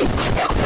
Help! Help!